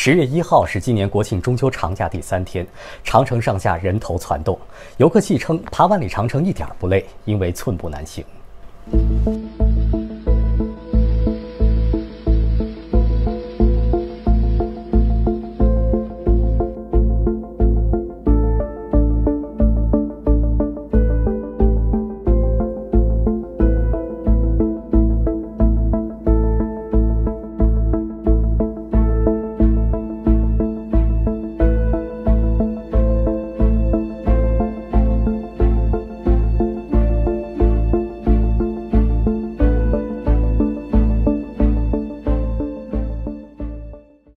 十月一号是今年国庆中秋长假第三天长城上下人头攒动游客戏称爬万里长城一点不累因为寸步难行。